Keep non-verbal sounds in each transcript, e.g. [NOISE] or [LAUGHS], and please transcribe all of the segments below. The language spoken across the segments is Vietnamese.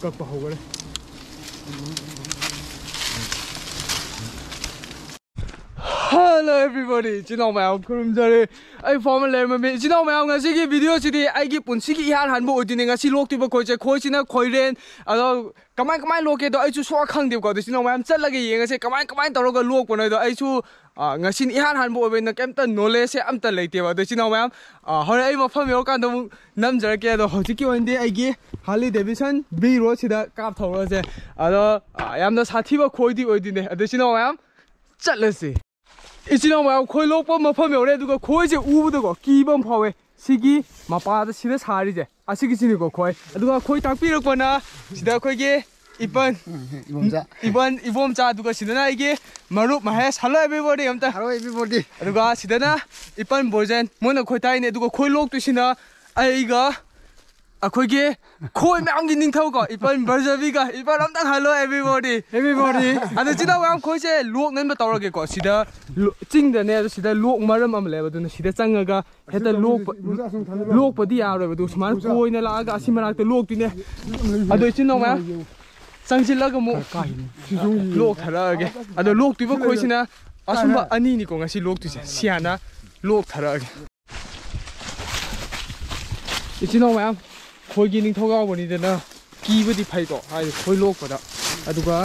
吉伯號嘅咧。hello everybody. 진호 마음 그럼 저리 아이 폼을 내면 진호 마음 가시기 비디오 시디 아이기 본시기 이한 한보 어디네 가시 록티버 거제 거시나 거이렌 아 그만 그만 록에도 아이주 소화 강대고 거든 진호 마음 짤라게 예가세 그만 그만 떨어가 록 보내도 아이주 아 ngasin ihan hanbo obena kemta knowledge se amta leite ba dechina ma'am a hore ai mafam yo kan dum nam jar ke do hojiki wende ai gi harley davidson b ro sida kap thoro se ado yamna sathi ba khoi di oi dine dechina ma'am 这了是。 이치나 마요 코이 록번 마펌이 오래 두고 코이제 우부두고 기본 파웨 시기. 마빠다 시네 사리제. 아시기 지니고 코이 아, 누가 코이 딱 삐럭거나? 시다 코이게 이번 이범자. 이번 이범자 누가 시드나? 이게 마루 마해 살라 에비버디 염다 살라 에비버디 아, 누가 시드나? 이번 보젠 뭐나 코이 다이네 누가 코이 록도 시나? 아이가 nenba tawrage ko sida tingdane sida lok maram am leba duna sida changaga heta lok lok padi yaroy du suman koina laaga asimanak lok tine ado chino ma ꯆꯪꯁꯤꯜꯂꯒ ꯑꯃꯨꯛ ꯂꯣꯛ ꯊꯥꯔꯛꯑꯒꯦ ꯑꯗꯣ ꯂꯣꯛꯇꯨꯏꯕ ꯈꯣꯏꯁꯤꯅ ꯑꯁꯨꯝꯕ ꯑꯅꯤꯅꯤꯀꯣ ꯉꯁꯤ ꯂꯣꯛꯇꯣꯏꯁꯦ ꯁꯤꯌꯥꯅ ꯂꯣꯛ ꯊꯥꯔꯛꯑꯒꯦ ꯏꯆꯤꯟ ꯏꯅꯥꯎ ꯃꯌꯥꯝ ꯈꯣꯏꯒꯤ ꯅꯤꯡꯊꯧꯀꯥꯕꯅꯤꯗꯅ ꯀꯤꯕꯗꯤ ꯐꯩꯀꯣ ꯍꯥꯏꯗꯤ ꯈꯣꯏ ꯂꯣꯛꯄꯗ ꯑꯗꯨꯒ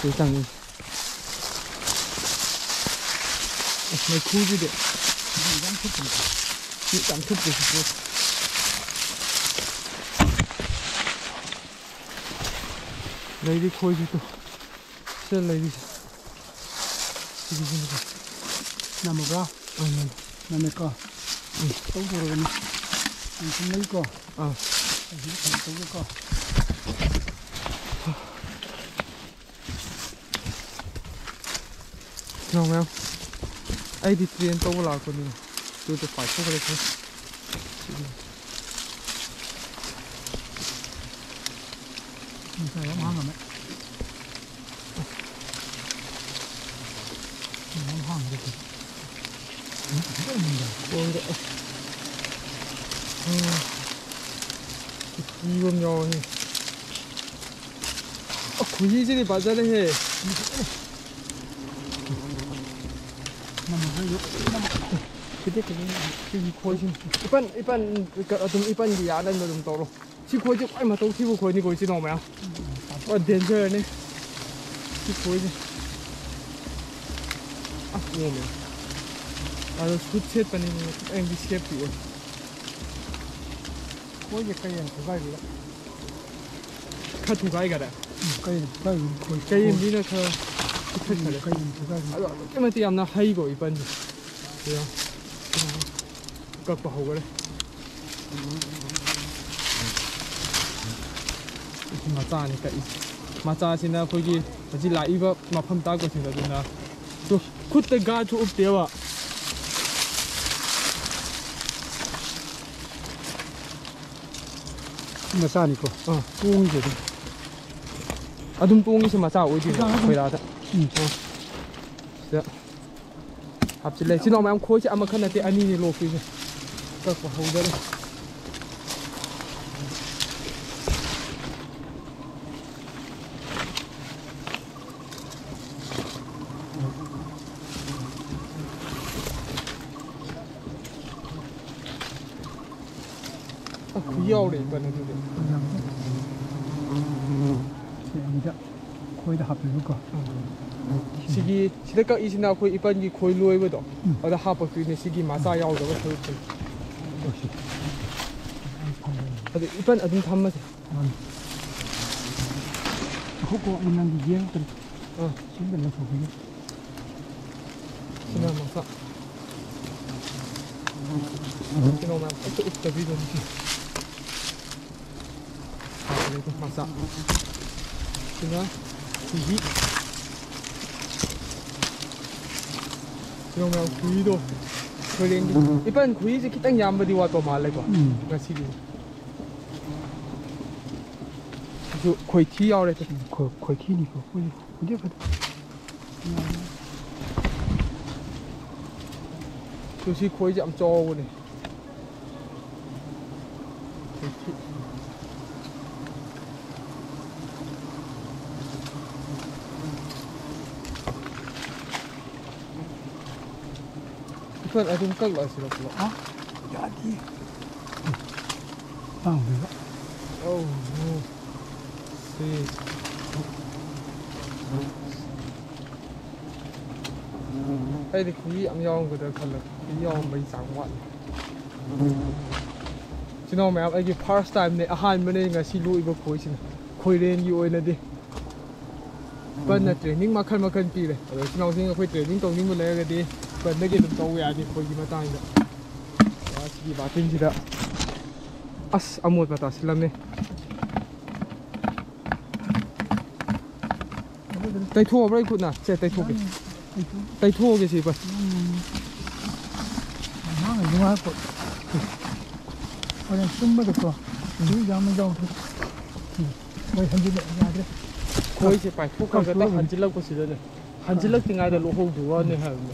ꯁꯤ ꯆꯪꯉꯤ ꯃꯩꯈꯨꯁꯤꯗꯤ ꯌꯥꯝ ꯊꯨꯞꯄꯦ lady khôi gì tụ sẽ lady gì gì gì nằm ra. ờ nè nằm này co. Ừ. Tấu rồi này. Mình không lấy co. ờ Mình không tấu cái co. không em ai đi train tàu là con này tôi tôi phải không cái thôi Mình phải lắm hăng rồi mẹ. Mình lắm hăng rồi. con đấy 이건 요 아, 고이질이 뭔데? 이건 영원히. 아, 고이질이 맞아야 해. gede gede si khoi sin ipan ipan ka tum ipan di ya dan dum to lo si khoi ji kwai ma to si bu khoi ni khoi sin no ma wa den je ne si khoi ji ah wo me А разпуцет они не энгисеп его. Кое кое кое кое. Кату кое кое. Кое кое кое. Кое мина ка. Кое кое кое. А cái mà tiệm nào hay rồi bên. Thì à. Các bà hầu đấy. Mà ta này cái mà ta xin là phải gì mà chỉ lại mà phẩm ta có thể là gì nào. Tôi khút tay gà chú úp tiêu à. 요 Mà sao này cô? 어 Cuông gì đấy. 아둠 똥이시 마짜 어디 거기다다 Ừ. 합질래 지나 마음 코치 아마 칸나테 아니니 로키지 깎고 하고 그래 比如讲，是伊，是得讲伊是那块一般伊开路的不多，或者下坡区呢是伊马沙腰的个车子。啊对，一般阿种他们是。好过云南的烟的，嗯，新的那草坪。新的马沙。今天我们特别东西，啊，这个马沙，行吗？ 구이 yung mga kuwi do kuling ipan kuwi si kitang yamba di wato malay ko kasi di 저 거의 뒤에 아래 거 거의 뒤니까 어디 어디 봐도 도시 거의 잠 쪼오네 그걸 아좀 깔라시라고. 어? 야디. 아, 뭐야? 어우, 뭐. 세. Đây thì quý ăn nhau người ta cần là quý nhau mấy sáng quá. Chứ nào mẹ cái first time này à, hai bên đây ngay xí lùi vào khối xin Khối lên như ôi nè đi Vâng là training mà khăn mà khăn kỳ này ờ, Ở đó chứ nào xin khơi khối training tổng những người này là đi ꯄꯟꯗꯒꯤ ꯑꯗꯨꯝ ꯇꯧꯕ ꯌꯥꯅꯤ ꯑꯩꯈꯣꯏꯒꯤ ꯃꯇꯥꯡꯗ ꯁꯤꯒꯤ ꯕꯥꯇꯤꯟꯁꯤꯗ ꯑꯁ ꯑꯃꯣꯠꯄ ꯇꯥꯁꯤꯜꯂꯝꯃꯦ ꯇꯩꯊꯣꯛꯑꯕ꯭ꯔꯥ ꯑꯩ ꯈꯨꯠꯅ ꯁꯦ ꯇꯩꯊꯣꯛꯀꯦ ꯇꯩꯊꯣꯛꯑꯒꯦ ꯁꯤ ꯚꯥꯏ ꯉꯥꯏꯍꯥꯛ ꯍꯣꯔꯦꯟ ꯇꯨꯝꯕꯗꯀꯣ ꯌꯥꯝꯅ ꯌꯥꯎꯗ꯭ꯔꯦ ꯃꯣꯏ ꯍꯟꯖꯤꯜꯂꯛ ꯌꯥꯗ꯭ꯔꯦ ꯈꯣꯏꯁꯦ ꯄꯥꯏꯊꯣꯛꯈ꯭ꯔꯒ ꯍꯟꯖꯤꯜꯂꯛꯄꯁꯤꯗꯅꯦ ꯍꯟꯖꯤꯜꯂꯛꯇ꯭ꯔꯤꯉꯩꯗ ꯂꯣꯛꯍꯧꯗꯣꯛꯑꯅꯤ ꯍꯥꯏꯕꯅꯦ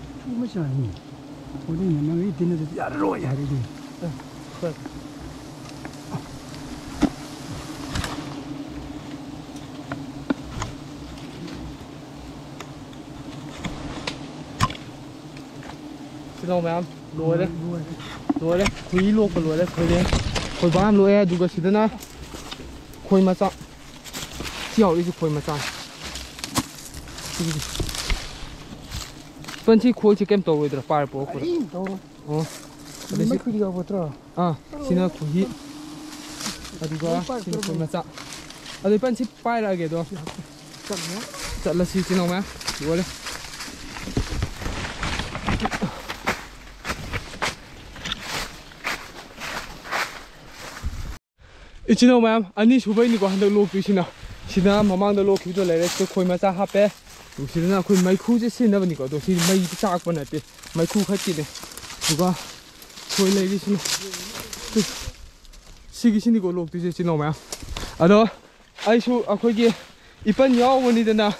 sao nhỉ đây nhà mang ít tiền là dạ rồi hả đây đi xin lỗi mày em lùi đấy. Lùi đấy. Khuy luộc mà lùi đấy khuy đấy. Khuy ba em lùi em đúng cái gì đó nè khuy mà sao chiều đi khuy mà sao 펀치 코치 캠 도고 이들 파르 보고 어 근데 크리가 보더라 아 신나 고기 아디가 신나 고마자 아디 펀치 파이라게도 잠깐만 잘라시 지나마 이거래 이치노 맘 아니 쇼바이니고 한다 로크시나 시나 마망다 로크도 레레스 코이마사 하페 ꯅꯨꯡꯁꯤꯗꯅ ꯑꯩꯈꯣꯏ ꯃꯩꯈꯨꯁꯦ ꯁꯤꯖꯤꯟꯅꯕꯅꯤꯀꯣ ꯑꯗꯣ ꯁꯤ ꯃꯩꯗꯤ ꯆꯥꯛꯄ ꯅꯠꯇꯦ ꯃꯩꯈꯨ ꯈꯛꯀꯤꯅꯦ ꯑꯗꯨꯒ ꯁꯣꯏ ꯂꯩꯔꯤꯁꯤꯅ ꯁꯤꯒꯤꯁꯤꯅꯤꯀꯣ ꯂꯣꯛꯇꯣꯏꯁꯦ ꯏꯆꯤꯟ ꯏꯅꯥꯎ ꯃꯌꯥꯝ ꯑꯗꯣ ꯑꯩꯁꯨ ꯑꯩꯈꯣꯏꯒꯤ ꯏꯄꯟ ꯌꯥꯎꯕꯅꯤꯗꯅ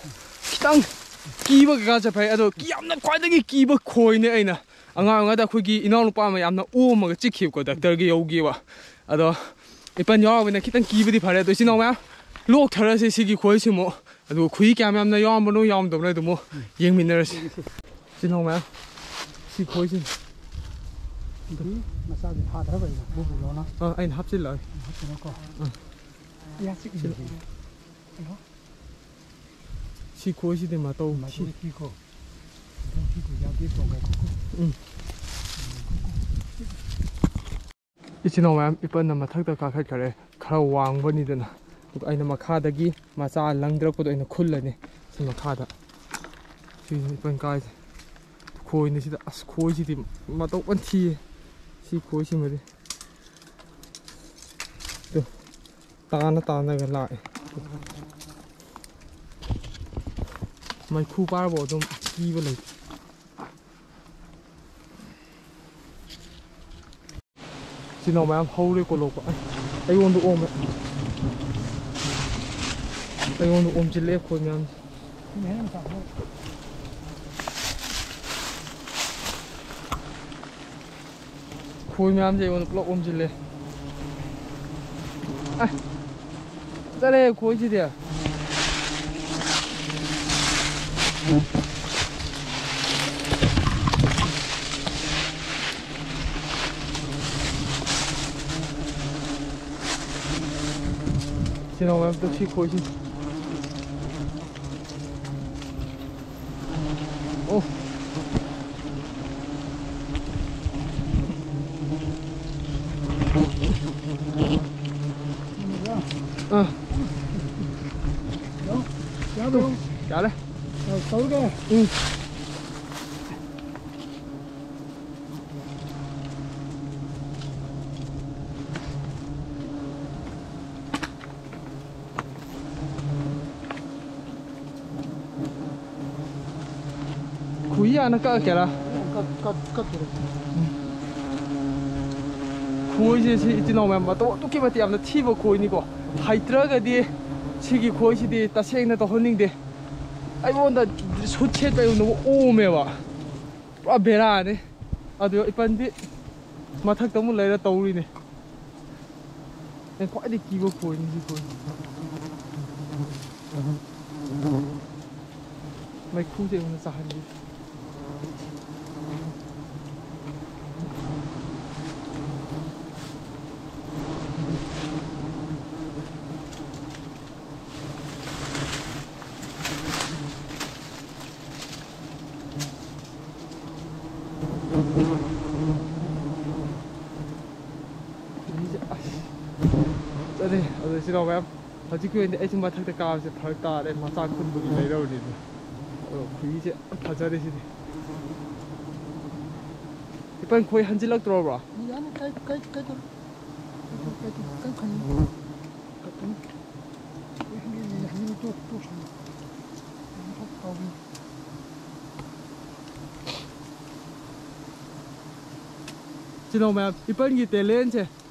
ꯈꯤꯇꯪ ꯀꯤꯕ ꯀꯩꯀꯥ ꯆꯠꯐꯩ ꯑꯗꯣ ꯌꯥꯝꯅ ꯈ꯭ꯋꯥꯏꯗꯒꯤ ꯀꯤꯕ ꯈꯣꯏꯅꯦ ꯑꯩꯅ ꯑꯉꯥꯡ ꯑꯣꯏꯔꯤꯉꯩꯗ ꯑꯩꯈꯣꯏꯒꯤ ꯏꯅꯥꯎꯅꯨꯄꯥ ꯑꯃ ꯌꯥꯝꯅ ꯑꯣꯝꯃꯒ ꯆꯤꯛꯈꯤꯕꯀꯣ ꯗꯥꯛꯇꯔꯒꯤ ꯌꯧꯒꯤꯕ ꯑꯗꯣ ꯏꯄꯟ ꯌꯥꯎꯔꯕꯅꯤꯅ ꯈꯤꯇꯪ ꯀꯤꯕꯗꯤ ꯐꯔꯦ ꯑꯗꯣ ꯏꯆꯤꯟ ꯏꯅꯥꯎ ꯃꯌꯥꯝ ꯂꯣꯛ ꯊꯔꯁꯦ ꯁꯤꯒꯤ ꯈꯣꯏꯁꯤꯃꯨꯛ ꯑꯗꯨꯒ ꯈꯨꯏ ꯀꯌꯥ ꯃꯌꯥꯝꯅ ꯌꯥꯎꯔꯝꯕꯅꯣ ꯌꯥꯎꯔꯝꯗꯕꯅꯣ ꯑꯗꯨꯃꯣ ꯌꯦꯡꯃꯤꯟꯅꯔꯁꯤ ꯆꯤꯜꯍꯧ ꯃꯌꯥꯝ ꯁꯤ ꯈꯣꯏꯁꯤ ꯃꯆꯥꯗꯤ ꯊꯥꯗ꯭ꯔꯕ ꯑꯩꯅ ꯕꯨꯕꯨ ꯂꯣꯅ ꯑ ꯑꯩꯅ ꯍꯥꯞꯆꯤꯜꯂꯛꯑꯦ ꯍꯥꯞꯆꯤꯜꯂꯛꯀꯣ ꯑ ꯌꯥ ꯆꯤꯛꯏ ꯁꯤ ꯈꯣꯏꯁꯤꯗꯤ ꯃꯇꯧ ꯁꯤ ꯄꯤꯀꯣ ꯏꯆꯤꯟ ꯏꯅꯥꯎ ꯃꯌꯥꯝ ꯏꯄꯟꯅ ꯃꯊꯛꯇ ꯀꯥꯈꯠꯈꯔꯦ ꯈꯔ ꯋꯥꯡꯕꯅꯤꯗꯅ ma ga chikhi ko doctor gi yogi wa ado ipan yaw na kitang ki bidi phare to sinaw ma lok thara se sigi khoi si mo ado khui kya yamna yaw mo no yaw do na ꯑꯩꯉꯣꯟꯗ ꯑꯣꯝꯁꯤꯜꯂꯛꯑꯦ ꯑꯩꯈꯣꯏ ꯃꯌꯥꯝ ꯈꯣꯏ ꯃꯌꯥꯝꯁꯦ ꯑꯩꯉꯣꯟꯗ ꯄꯨꯂꯞ ꯑꯣꯝꯁꯤꯜꯂꯦ ꯆꯠꯂꯦ ꯈꯣꯏꯁꯤꯗꯤ ꯁꯤꯅ ꯃꯌꯥꯝ ꯇꯧꯁꯤ ꯈꯣꯏꯁꯤ 嗯，行，行，走，行嘞，走嘞，嗯，可以啊，那个给了，嗯，够够够了，嗯。ꯈꯣꯏꯁꯦ ꯁꯤ ꯏꯆꯤꯜ ꯏꯅꯥꯎ ꯃꯌꯥꯝ ꯃꯇꯧ ꯑꯗꯨꯛꯀꯤ ꯃꯇꯤꯛ ꯌꯥꯝꯅ ꯊꯤꯕ ꯈꯣꯏꯅꯤꯀꯣ ꯍꯩꯇ꯭ꯔꯒꯗꯤ ꯁꯤꯒꯤ ꯈꯣꯏꯁꯤꯗꯤ ꯇꯁꯦꯡꯅ ꯇꯧꯍꯟꯅꯤꯡꯗꯦ ꯑꯩꯉꯣꯟꯗ ꯁꯨꯠ ꯁꯦꯠꯄ ꯑꯩꯉꯣꯟꯗ ꯑꯣꯝꯃꯦꯕ ꯄꯨꯔꯥ ꯕꯦꯔꯥꯅꯤ ꯑꯗꯨ ꯏꯄꯟꯗꯤ ꯃꯊꯛꯇ ꯑꯃꯨꯛ ꯂꯩꯔ ꯇꯧꯔꯤꯅꯦ ꯑꯩꯅ ꯈ꯭ꯋꯥꯏꯗꯒꯤ ꯀꯤꯕ ꯈꯣꯏꯅꯤ ꯁꯤ ꯈꯣꯏ ꯃꯩꯈꯨꯁꯦ ꯑꯩꯉꯣꯟꯗ ꯆꯥꯍꯟꯕꯤ ꯍꯧꯖꯤꯛꯀꯤ ꯑꯣꯏꯅꯗꯤ ꯑꯩꯁꯨ ꯃꯊꯛꯇ ꯀꯥꯕꯁꯦ ꯐꯔꯛ ꯇꯥꯔꯦ ꯃꯆꯥ ꯈꯨꯟꯕꯒꯤ ꯂꯩꯔꯕꯅꯤꯅ ꯑꯗꯣ ꯈꯨꯏꯁꯦ ꯌꯥꯝ ꯐꯖꯔꯦ ꯁꯤꯗꯤ 이번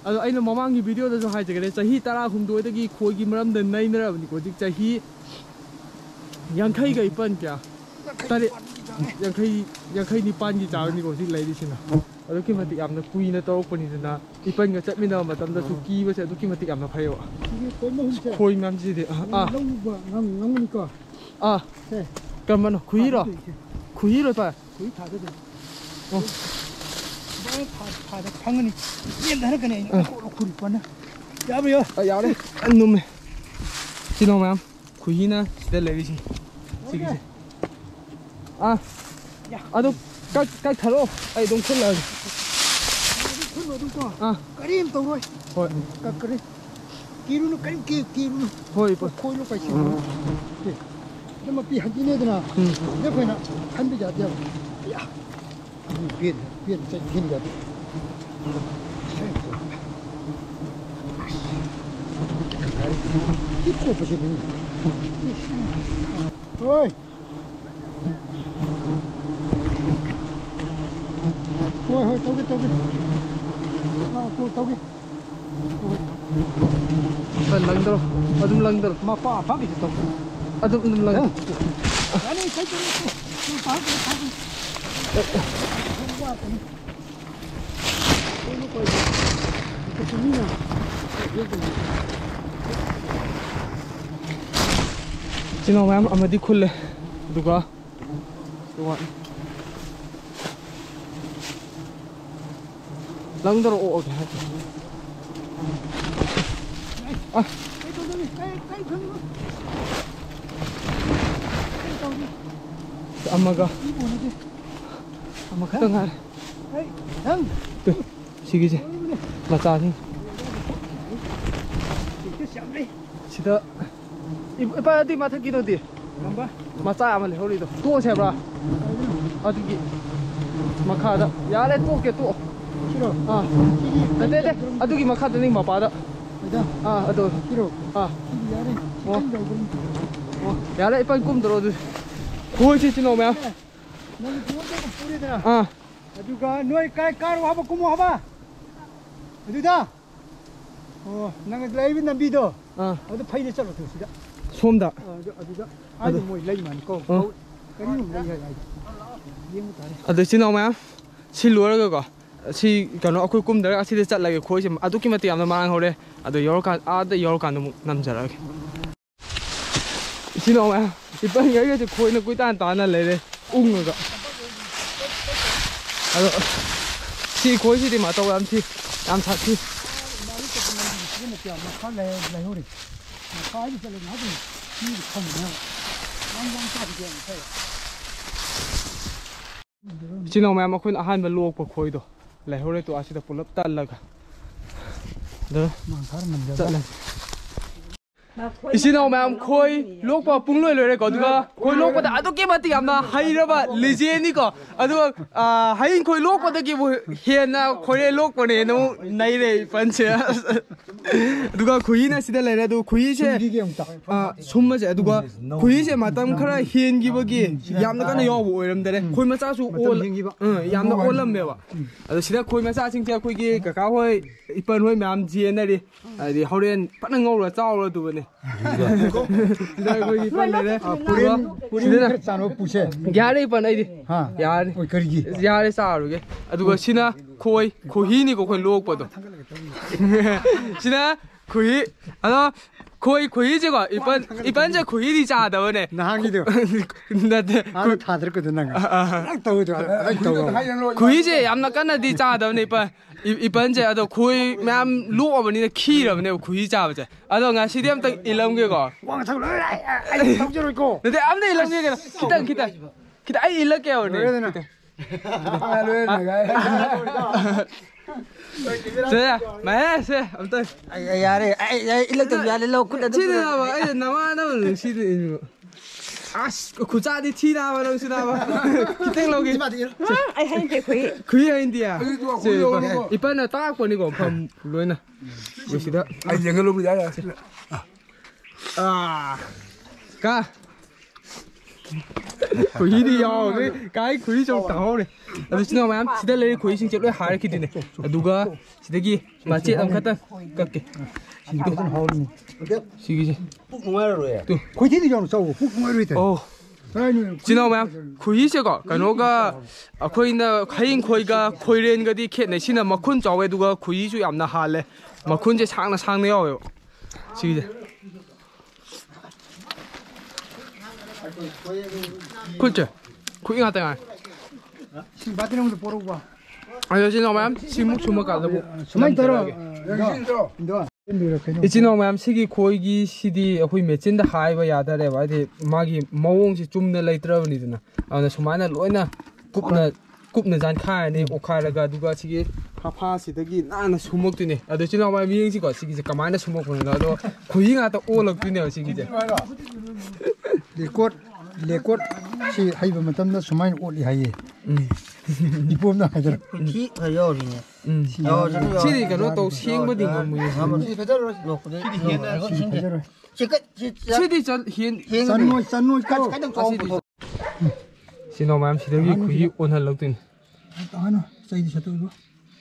ado aina mamang gi video da jo hai jage chahi tara hum do da gi khoi gi maram da nai nara ni ko dik chahi yang khai ga ipan kya tare yang khai yang khai ni pan gi cha ni ko dik lai di sina ado ki matik am na kui na torok pani na ipan ga chatmi na matam da su ki ba sa ado ki matik am na phai wa khoi nam ji de a ngam ngam ni ko a kamano kui ro kui ro ta kui tha de 어. 다, 다, 당연히 옛날에 그냥 꼬로 구리 뻔해 야보요 아 야래 안 놈네 진호 맘 구이나 시대 레비시 지기지 아 야. 아도 깍깍 타로 아이 너무 큰일 나지 큰 어딘 거 아 까림 또 로이 호이 까 그래 기루는 까림 기 기루는 호이 뭐 코일로 까시 예 좀뭐 辩辩证性的态度，一个不行，喂，喂喂，走开走开，啊，走走开。Langdar, adum langdar. Ma pa pa gitu. Adum adum langdar. Ani saya tu, tu tahu tu tahu. buraco, né? Tem uma coisa. Essa semana. ꯁꯤꯅ ꯃꯌꯥꯝ ꯑꯃꯗꯤ ꯈꯨꯜꯂꯦ ꯑꯗꯨꯒ ꯂꯪꯗꯔ ꯑꯣꯛꯑꯒꯦ ꯍꯥꯏ ꯑ ꯑꯃꯒ Tường hả? Tường Chị cái gì? Là trà chứ Chị tớ 이봐 어디 마트 기도 어디? 봐. 마차 아무리 허리도 또 제발. 어디기? 마카다. 야래 또 오게 또. 싫어. 아. 아 네네네. 아두기 마카다 네, 뭐 님 마바다. 아 아도. 싫어. 아. 야래. 어. 어. 야래 이빨 꿈 들어도. 고이 치치 놓으면. 아. 아주가 너희 까이 까로 하고 꾸모 하봐. 아주다. 어, 나가 드라이브 나 믿어. 아. 어디 파이를 잘라 들으시다. 소음다. 아주다. 아주 뭐 레이만 거. 어. 그냥 내가 야. 아저씨 나오면 실로를 그거. 시 그냥 아쿠 꿈들 아시데 잘라게 거기 좀 아두기 맞대 아마 말한 거래. 아도 여러 간 아도 여러 간도 남자라. 시 나오면 이번 여기가 이제 거기는 꾸이다 안 나네 ung rồi à rồi thì cuối gì thì mà tàu làm thì làm thật thì chỉ nào mà em khuyên ăn và luộc và khôi đồ lấy hồi đấy tụi anh sẽ được pull up tan là cả đó chặt lên 마짜수 올 응, 얌나 올람메와 아도 시대 거이 마짜 칭제 거이기 까까 호이 이번 호이 맘 지에나리 아디 호렌 빠는 거로 짜오로 두버네 시대 거이 이번 레레 뿌린 뿌린 그랬잖아 부세 야레 이번 아이디 하 야레 어 거기 야레 싸우게 아두가 시나 코이 코히니고 코이 록버도 시나 코이 아나 코이 코이제 ले ꯌꯥꯔꯦ ꯄꯅꯩꯗꯤ ꯌꯥꯔꯦ ꯌꯥꯔꯦ ꯆꯥꯔꯨꯒꯦ ꯑꯗꯨꯒ ꯁꯤꯅ ꯈꯣꯏ ꯈꯣꯍꯤꯅꯤꯀꯣ ꯑꯩꯈꯣꯏ ꯂꯣꯛꯄꯗꯣ ꯁꯤꯅ ꯈꯣꯍꯤ ꯑꯗꯣ ꯈꯣꯏ ꯈꯣꯍꯤꯁꯦꯀꯣ ꯏꯄꯟ ꯏꯄꯟꯁꯦ ꯈꯣꯍꯤꯗꯤ ꯆꯥꯗꯕꯅꯦ ꯅꯍꯥꯟꯒꯤꯗꯣ ꯅꯠꯇꯦ ꯍꯥꯟꯅ ꯊꯥꯗꯔꯛꯄꯗꯣ ꯅꯪ ꯅꯪ ꯇꯧꯗꯣ ꯈꯣꯍꯤꯁꯦ ꯌꯥꯝꯅ ꯀꯟꯅꯗꯤ ꯆꯥꯗꯕꯅꯦ ꯏꯄꯟ 이번제 아도 고이 맘 로어버니네 키라버네 고이 잡제 아도 nga si dem tak ilam ge go wang chak lai ai tong jor ko de am ne ilam ge ge kita kita kita ai ilam ge ne lo ne ga se ma se am ta ai yare ai ilam ta yale lo kun da chi na ba ai na ma na si de 아이 일렉도 야래 로 굿다 치나 봐. 아이 나만 치는 아씨 구자디 티나 봐 넌시나 봐. 기땡 로기. ai hay thế quý 그이야 인디야. 이번에 딱 보니고 펌 로이나. 보시다. 아 이거 로비 야야 아. 가. quỷ đi yo cái cái quỷ trong tàu này. Là chúng nó mà em chỉ để lấy quỷ sinh chết lấy hai cái này. Là đủ cả chỉ để kia. Mà chết em khát ta cắt kì xin tôi xin cái gì tôi. Quỷ đi yo sâu phục ngoài rồi đấy chỉ nào mà em quỷ sẽ có. Cái nó cái à quỷ nó in quỷ cái quỷ lên cái đi khét này. Xin là mà khôn cháu về đủ cả quỷ chú em nó hà lệ mà khôn chỉ sáng là sáng này rồi xin cái gì Kultje, kuy ingat tengai. Si batin ngul poru ba. Ayo sino ma'am, si muk cuma kal bu. Sumai toro. Indo. Ichino si ki koi ki gi sidi hui mechin dah high bah yada re ba de magi mawong si cum chumna laitra ni tu na. Anu semua na dina. na kup na kup na jangan kah ni okhai raga duga ki. 여기 들어 인도 이지나오면 시기 코이기 시디 아코이 메친다 하이바 야다레 와디 마기 마옹시 줌나 레이트라브니드나 아나 수마나 로이나 굽나 굽나 잔 카니 오카라가 누가 시기 파파시더기 나나 수목드네 아도 지나오면 미행시가 시기제 가만나 수목보는 나도 구이가 또 올럭드네 시기제 레코드 레코드 시 하이브 마탐나 수만 올리 하이 음 이쁨나 하더라 khí thời giờ thì nhỉ 음 시디 그노 또 시행버딩 거 뭐야 lục đấy 하더라 chỉ cái chỉ 시디 전 히엔 산노 산노 까 cái đồng 아시디 con 시노맘 시더기 구이 온할럭드네 하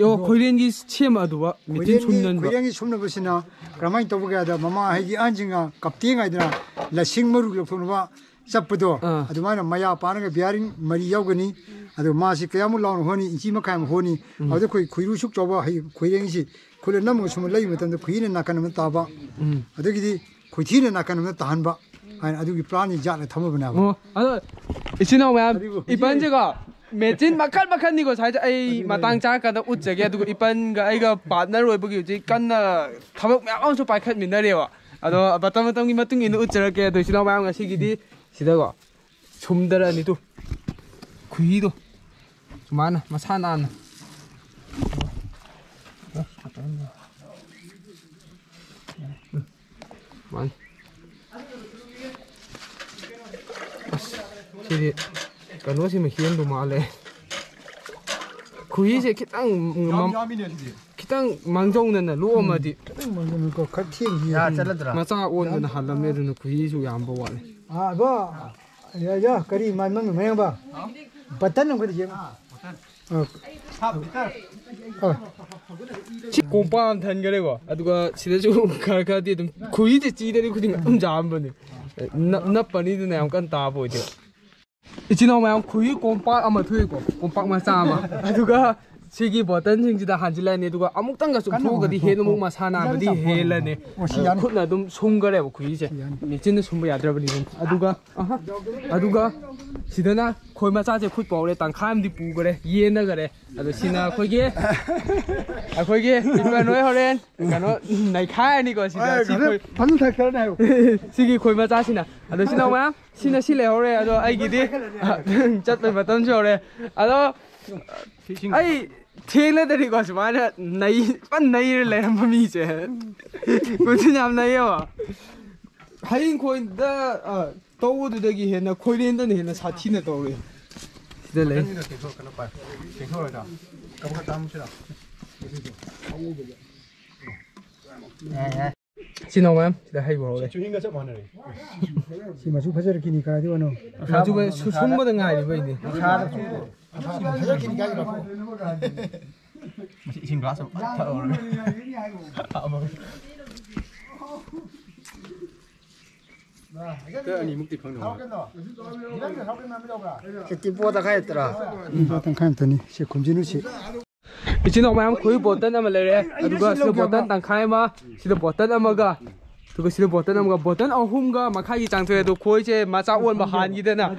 요 고린기 치마도와 미친 숨는 거 고양이 숨는 것이나 그러면 또 보게 하다 마마 하기 안징아 갑띵아 이더라 라싱머루 옆으로 봐 sapado 어. adumana maya pananga biaring mari yawgani adu masi kayamu lawn honi ichi makam honi adu koi khuiru shuk choba hai khuireng si khule nam sum lai matam da khuine nakan ma taba 음 adu gi khuithine nakan ma tahan ba ai adu gi plani jana thama bana ba 어, 아도 이치나오면 이번 제가 매진 마칼 마칼니고 살자 아이 마땅 짜까다 웃자게 두고 이번가 아이가 파트너 오이버기 이제 깐나 타박 매운서 바이칸 민나래요 아도 바tam 바tam기 마뚱 있는 웃자게 도 이치나오면 가시기디 시다가 좀더라니도 구이도 좀 많아 마사나 안 많이 시디 그노시 뭐 히엔도 말래 구이제 키땅 맘 키땅 망종는 로마디 mo ko khathi gi ra chân lên rồi 마사 온는 할라메르는 구이주 양보 와래 a ba ya ya kari man man me ba patan ngam kadi je 공빠한 단결이고 아두가 시대주 가가디 좀 구이제 찌데리 구딩 음자 안 보네 나 빠니도 내 약간 다 보이죠 一进到门，可以光把俺们推过，光把我们杀嘛，那这个。सोतल हान्जिल हे मस नादि हेल्ने खुन सुगरे मेन सुब यद्र खै मचे खटरे त अखोगे हरे नै खाइस खोइ मचा म्यामे अनि चाहिँ तुरे अ ꯊꯦꯡꯅꯗꯗꯤꯀꯣ ꯁꯨꯃꯥꯏꯅ ꯅꯩ ꯐꯟ ꯅꯩꯔ ꯂꯩꯔꯝꯕ ꯃꯤꯁꯦ ꯀꯣꯏꯁꯟ ꯌꯥꯝ ꯅꯩꯌꯦꯕ ꯍꯌꯤꯡꯈꯣꯏꯗ ꯇꯧꯕꯗꯨꯗꯒꯤ ꯍꯦꯟꯅ ꯈꯣꯏꯔꯦꯟꯗꯅ ꯍꯦꯟꯅ ꯁꯥꯊꯤꯅ ꯇꯧꯔꯦ ꯁꯤꯗ ꯂꯩ ꯁꯤꯅ ꯃꯌꯥꯝ ꯁꯤꯗ ꯍꯩꯕ ꯍꯧꯔꯦ ꯁꯤ ꯃꯆꯨ ꯐꯖꯔꯛꯈꯤꯅꯤ ꯀꯥꯏꯗꯤ ꯑꯣꯏꯅꯣ ꯃꯆꯨ ꯁꯨꯝꯕꯗ ꯉꯥꯏꯔꯤꯕꯩꯅꯤ 까 어디 와노 아주가 숨보다 아니고 이제 파자를 기니까 아니라 띠뽀다 가였더라. 어떤 칸더니 시 곰지누시 이제 너 마음 거의 버튼 아마 레레 아두가 시도 버튼 땅카이마 시도 버튼 아마가 tôi xin bớt tên ông bớt tên ông hôm gà mà khai trang thuê tôi khôi chế mà cháu uốn mà hàn gì thế na,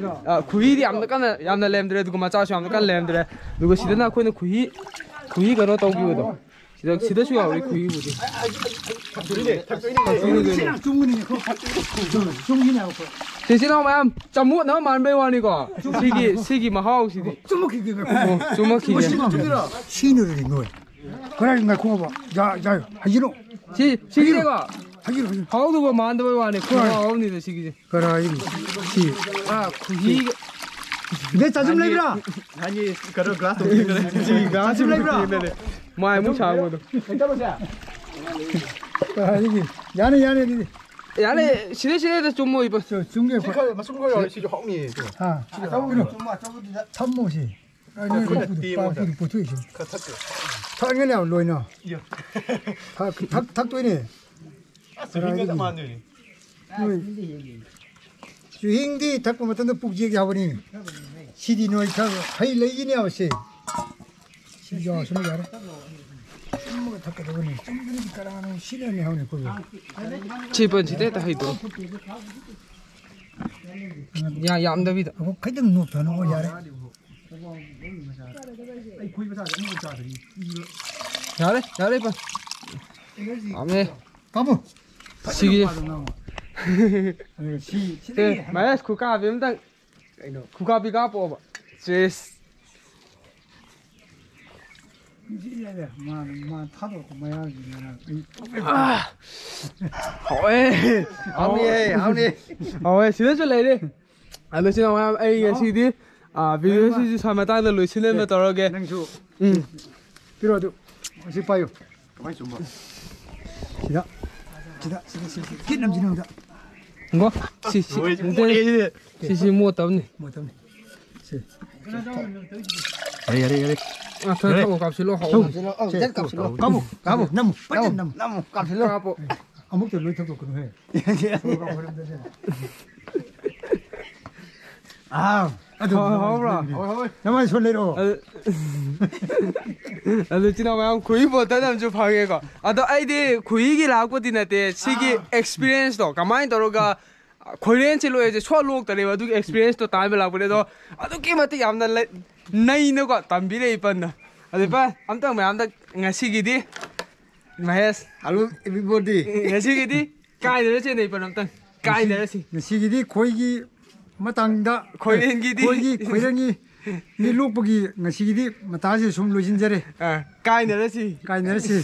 khui đi ăn cái này ăn là làm được tôi mà cháu xem cái làm được tôi xin là khôi nó khuy khuy cái nó tao kêu đó thì xin xin đó chưa rồi khuy rồi thế xin ông em chăm muộn nó mà ăn bây giờ này có xí gì xí gì mà hao xí gì chung một kỳ chung một kỳ xin rồi người cái này người không bỏ dạ dạ hay gì đâu xin xin cái 하긴 하우도 봐 만도 봐 안에 그나 아우니도 시기지 그나 이 시. 아 구이 내 자좀 내비라. 아니 그런 글라스 동기 그래. 지가 좀 내비라. 마이 무차 아무도. 괜찮으세요? 아 이게 야네 야네 이게. 야네 시대 시대도 좀뭐 입었어. 중계. 시카 맞춤거요 시조 홍이. 아. 저거 좀 맞아 저거 참모시. 아니 그거 띠모시. 보통 있어. 탁 탁. 탁이냐 로이나. 탁탁 탁 도이네. Sering ke mana ni? Suhing di tak pun matan tu pukji ke apa ni? Sidi noi tak, hai lagi ni apa sih? Sidi apa sih ni cara? Semua tak kata ni, semua ni cara mana sini ni hau ni kau. Cepat cepat dah itu. 야, 얌답이다. 어, 가이든 노 변한 거 잘해. 잘해, 잘해, 봐. 아메. 가보. Sige. [LAUGHS] Si. Te, eh, mai as kuka bi mtang. Ai no. Kuka bi ka po ba. Jes. Ji ya de ma ma ta do ko ma ya ji na. Ah. Hao eh. Hao ni eh, hao ni. Hao eh, si de chu lai de. Alo si na ma ai ya si di. À, ah, video si si sao mà ta được lối xin lên mà tao rồi kìa. Năng chú. Ừ. Biết rồi tụ. Xin bao nhiêu? Mấy chục mà. Xin đó sida sida sida kinam jina uda ngo si si ude si si mo tam ni mo tam ni si ari ari ari à thôi cậu cặp xí lô hậu cặp cặp xí lô cặp cặp năm năm năm năm cặp xí lô cặp ông muốn tiền lôi thằng tụi con hề à không rồi nó mới xuân lên đồ chỉ nói nào mà quý bộ tới làm chú phải cái cái à đó ai đi quý cái là của tin là thế chỉ cái experience đó cái mai đó rồi cái khối lên chỉ lôi cái xóa lôi cái này cái experience đó tại vì là cái đó à đó cái mà thì làm là nay nó có tạm biệt đi phần à thì phải anh ta mà anh ta ngày xí cái đi Mahesh hello everybody ngày xí cái đi cái này là trên này phần anh ta cái này là gì ngày xí cái đi khối cái ꯃꯇꯥꯡꯗ ꯑꯩꯈꯣꯏꯒꯤ ꯈꯣꯏꯔꯪꯒꯤ ꯃꯤ ꯂꯣꯛꯄꯒꯤ ꯉꯁꯤꯒꯤꯗꯤ ꯃꯇꯥꯁꯦ ꯁꯨꯝ ꯂꯣꯏꯁꯤꯟꯖꯔꯦ ꯀꯥꯏꯅꯔꯁꯤ ꯀꯥꯏꯅꯔꯁꯤ